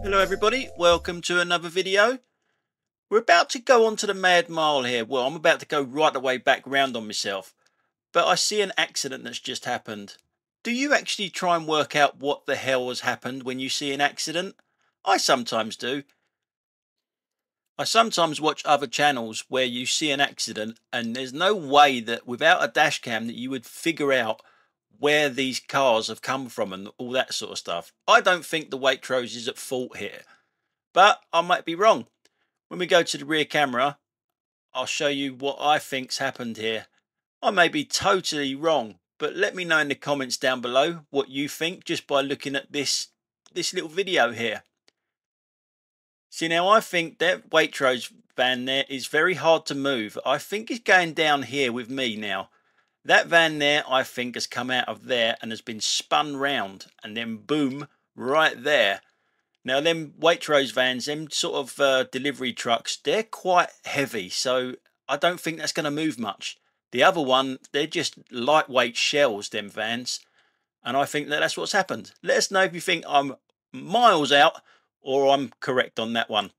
Hello everybody, welcome to another video. We're about to go on to the Mad Mile here. Well, I'm about to go right the way back round on myself. But I see an accident that's just happened. Do you actually try and work out what the hell has happened when you see an accident? I sometimes do. I sometimes watch other channels where you see an accident and there's no way that without a dash cam that you would figure out where these cars have come from and all that sort of stuff. I don't think the Waitrose is at fault here, but I might be wrong. When we go to the rear camera, I'll show you what I think's happened here. I may be totally wrong, but let me know in the comments down below what you think just by looking at this this little video here. See now I think that Waitrose van there is very hard to move. I think it's going down here with me now. That van there, I think, has come out of there and has been spun round and then boom, right there. Now, them Waitrose vans, them sort of uh, delivery trucks, they're quite heavy, so I don't think that's going to move much. The other one, they're just lightweight shells, them vans, and I think that that's what's happened. Let us know if you think I'm miles out or I'm correct on that one.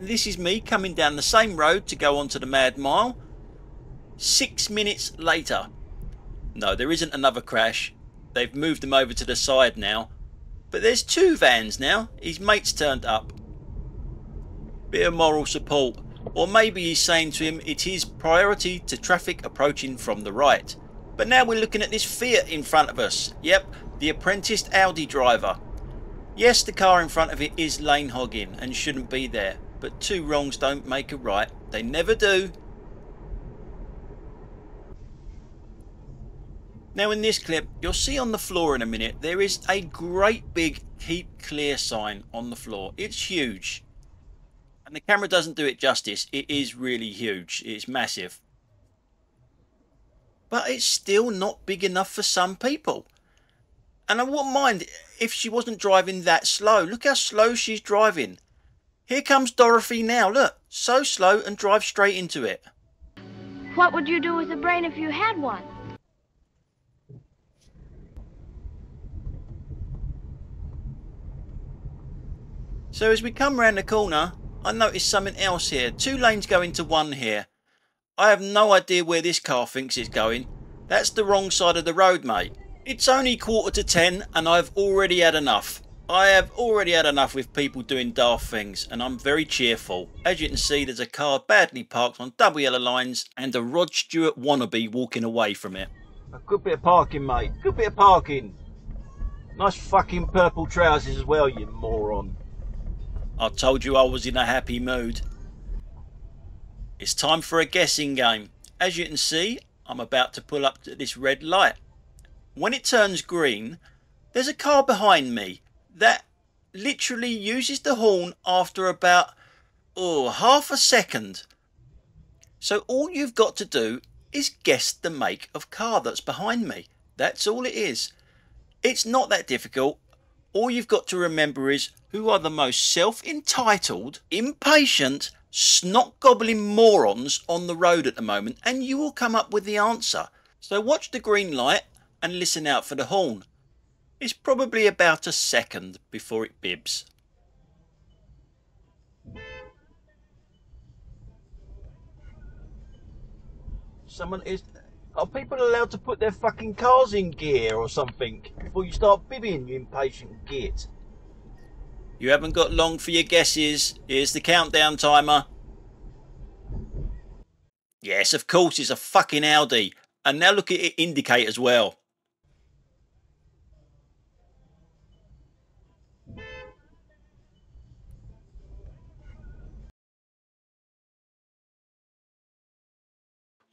This is me coming down the same road to go onto the Mad Mile. Six minutes later. No, there isn't another crash. They've moved them over to the side now. But there's two vans now. His mate's turned up. Bit of moral support. Or maybe he's saying to him it is priority to traffic approaching from the right. But now we're looking at this Fiat in front of us. Yep, the apprenticed Audi driver. Yes, the car in front of it is lane hogging and shouldn't be there but two wrongs don't make a right. They never do. Now in this clip, you'll see on the floor in a minute, there is a great big keep clear sign on the floor. It's huge. And the camera doesn't do it justice. It is really huge. It's massive. But it's still not big enough for some people. And I wouldn't mind if she wasn't driving that slow. Look how slow she's driving. Here comes Dorothy now. Look, so slow and drive straight into it. What would you do with a brain if you had one? So as we come round the corner, I notice something else here. Two lanes go into one here. I have no idea where this car thinks it's going. That's the wrong side of the road, mate. It's only quarter to ten and I've already had enough. I have already had enough with people doing daft things and I'm very cheerful. As you can see there's a car badly parked on double yellow lines and a Rod Stewart wannabe walking away from it. A good bit of parking mate, good bit of parking. Nice fucking purple trousers as well you moron. I told you I was in a happy mood. It's time for a guessing game. As you can see I'm about to pull up to this red light. When it turns green there's a car behind me that literally uses the horn after about oh half a second. So all you've got to do is guess the make of car that's behind me. That's all it is. It's not that difficult. All you've got to remember is who are the most self-entitled, impatient, snot-gobbling morons on the road at the moment and you will come up with the answer. So watch the green light and listen out for the horn. It's probably about a second before it bibs. Someone is... Are people allowed to put their fucking cars in gear or something before you start bibbing, you impatient git? You haven't got long for your guesses. Here's the countdown timer. Yes, of course, it's a fucking Audi. And now look at it indicate as well.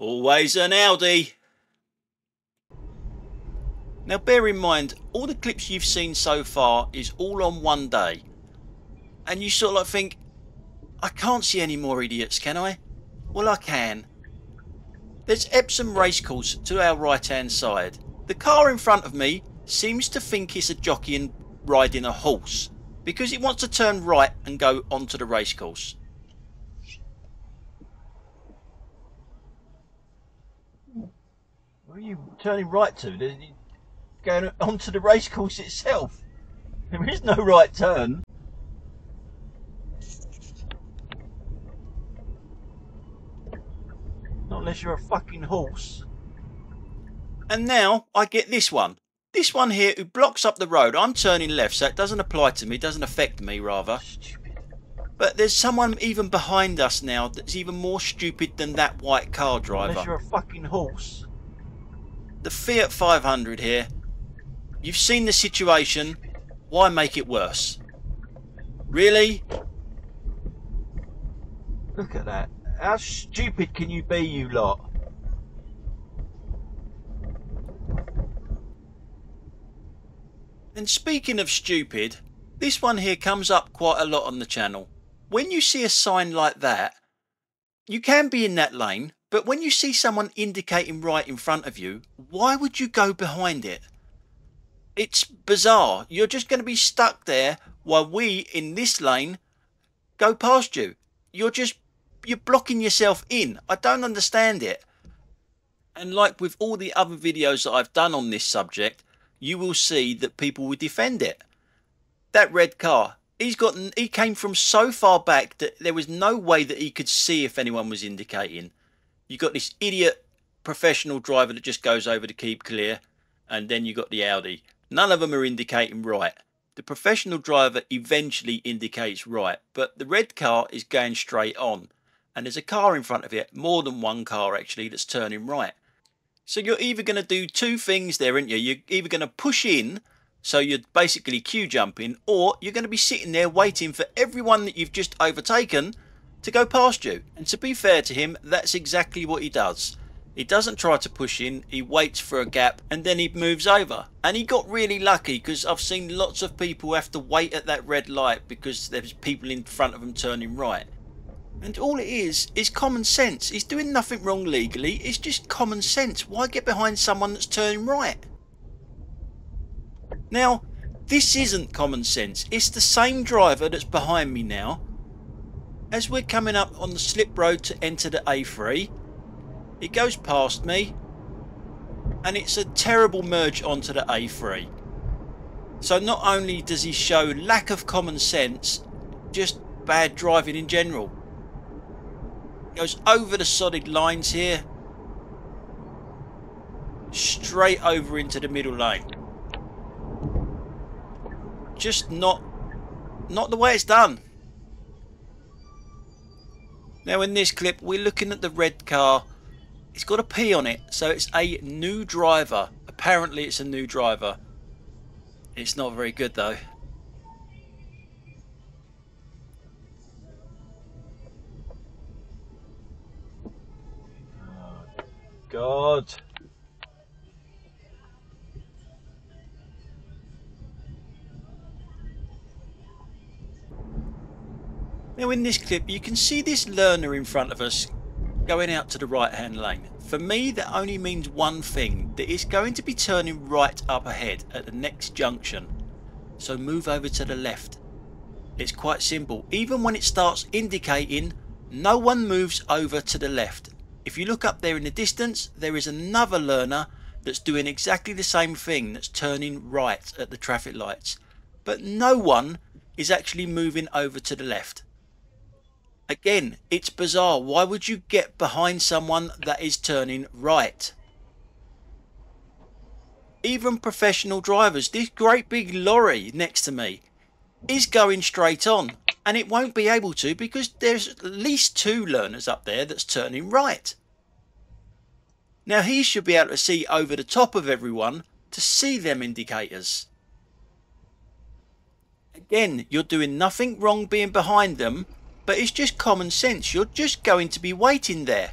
Always an Audi. Now bear in mind, all the clips you've seen so far is all on one day. And you sort of like think, I can't see any more idiots, can I? Well, I can. There's Epsom Racecourse to our right hand side. The car in front of me seems to think it's a jockey and riding a horse because it wants to turn right and go onto the racecourse. Where are you turning right to? Going onto the racecourse itself. There is no right turn. Not unless you're a fucking horse. And now I get this one. This one here who blocks up the road. I'm turning left, so it doesn't apply to me, doesn't affect me, rather. Stupid. But there's someone even behind us now that's even more stupid than that white car driver. Unless driver. you're a fucking horse. The Fiat 500 here. You've seen the situation. Why make it worse? Really? Look at that. How stupid can you be, you lot? And speaking of stupid, this one here comes up quite a lot on the channel. When you see a sign like that, you can be in that lane, but when you see someone indicating right in front of you, why would you go behind it? It's bizarre. You're just going to be stuck there while we in this lane go past you. You're just you're blocking yourself in. I don't understand it. And like with all the other videos that I've done on this subject, you will see that people will defend it. That red car, he's got he came from so far back that there was no way that he could see if anyone was indicating. You got this idiot professional driver that just goes over to keep clear, and then you got the Audi. None of them are indicating right. The professional driver eventually indicates right, but the red car is going straight on, and there's a car in front of it, more than one car actually, that's turning right. So you're either going to do two things there, aren't you? You're either going to push in, so you're basically queue jumping, or you're going to be sitting there waiting for everyone that you've just overtaken to go past you. And to be fair to him, that's exactly what he does. He doesn't try to push in, he waits for a gap and then he moves over. And he got really lucky because I've seen lots of people have to wait at that red light because there's people in front of them turning right. And all it is, is common sense. He's doing nothing wrong legally, it's just common sense. Why get behind someone that's turning right? Now, this isn't common sense. It's the same driver that's behind me now. As we're coming up on the slip road to enter the A3, it goes past me and it's a terrible merge onto the A3. So not only does he show lack of common sense, just bad driving in general. Goes over the solid lines here. Straight over into the middle lane. Just not not the way it's done. Now in this clip we're looking at the red car. It's got a P on it, so it's a new driver. Apparently it's a new driver. It's not very good though. God. Now in this clip you can see this learner in front of us going out to the right hand lane. For me that only means one thing, that it's going to be turning right up ahead at the next junction. So move over to the left. It's quite simple. Even when it starts indicating, no one moves over to the left. If you look up there in the distance, there is another learner that's doing exactly the same thing, that's turning right at the traffic lights. But no one is actually moving over to the left. Again, it's bizarre. Why would you get behind someone that is turning right? Even professional drivers, this great big lorry next to me is going straight on and it won't be able to because there's at least two learners up there that's turning right. Now he should be able to see over the top of everyone to see them indicators. Again, you're doing nothing wrong being behind them, but it's just common sense. You're just going to be waiting there.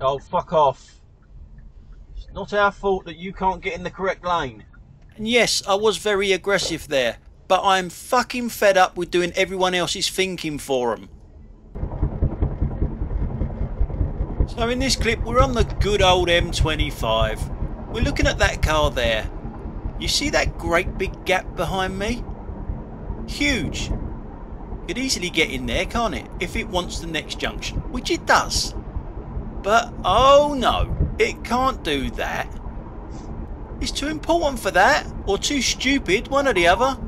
Oh, fuck off. It's not our fault that you can't get in the correct lane. And yes, I was very aggressive there, but I'm fucking fed up with doing everyone else's thinking for them. So in this clip, we're on the good old M25. We're looking at that car there. You see that great big gap behind me? Huge. could easily get in there, can't it, if it wants the next junction, which it does. But, oh no, it can't do that. It's too important for that, or too stupid, one or the other.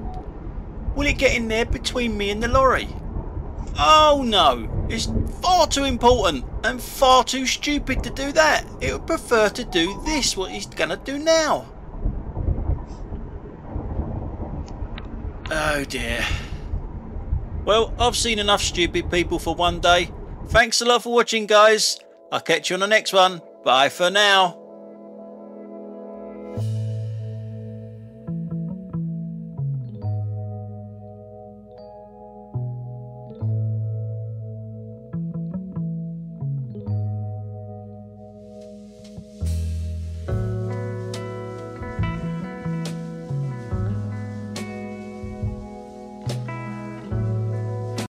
Will it get in there between me and the lorry? Oh no, it's far too important and far too stupid to do that. It would prefer to do this, what he's gonna do now. Oh dear. Well, I've seen enough stupid people for one day. Thanks a lot for watching, guys. I'll catch you on the next one. Bye for now.